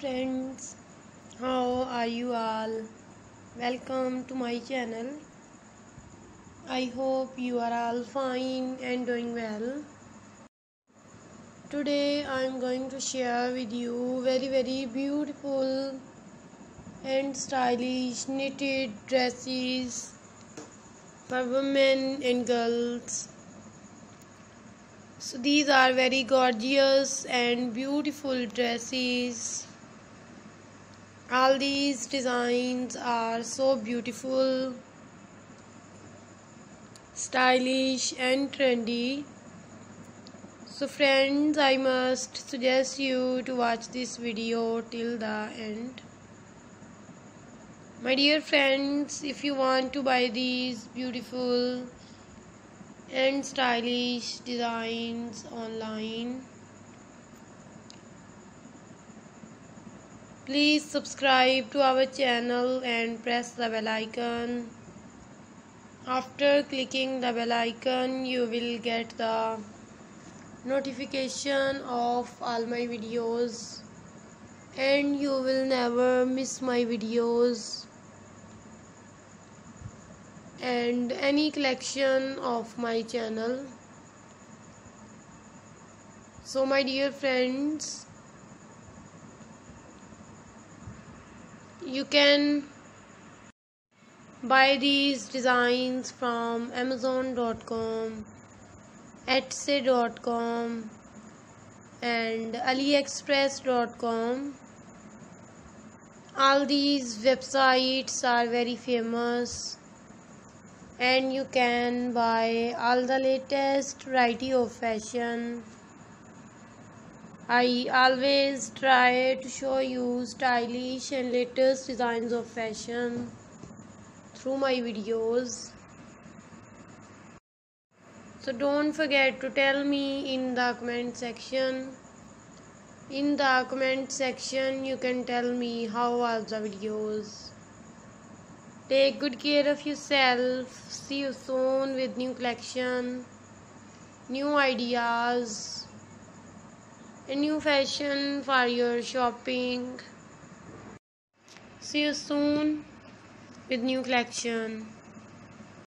friends how are you all? Welcome to my channel. I hope you are all fine and doing well. Today i am going to share with you very very beautiful and stylish knitted dresses for women and girls. So these are very gorgeous and beautiful dresses all these designs are so beautiful stylish and trendy so friends i must suggest you to watch this video till the end my dear friends if you want to buy these beautiful and stylish designs online. Please subscribe to our channel and press the bell icon. After clicking the bell icon, you will get the notification of all my videos. And you will never miss my videos. And any collection of my channel. So my dear friends you can buy these designs from amazon.com etsy.com and aliexpress.com all these websites are very famous and you can buy all the latest variety of fashion I always try to show you stylish and latest designs of fashion through my videos. So don't forget to tell me in the comment section. In the comment section you can tell me how are the videos. Take good care of yourself. See you soon with new collection, new ideas, a new fashion for your shopping. See you soon with new collection.